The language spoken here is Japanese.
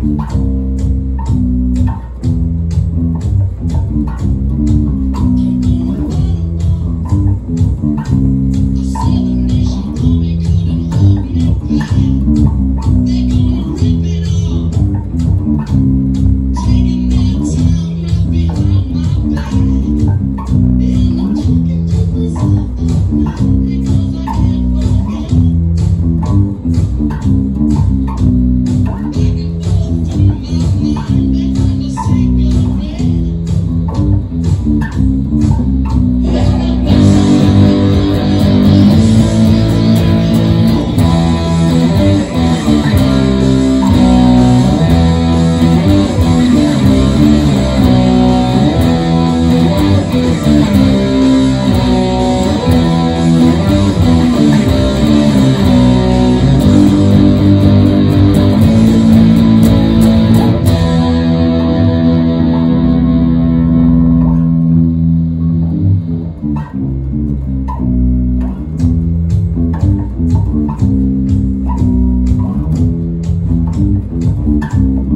Música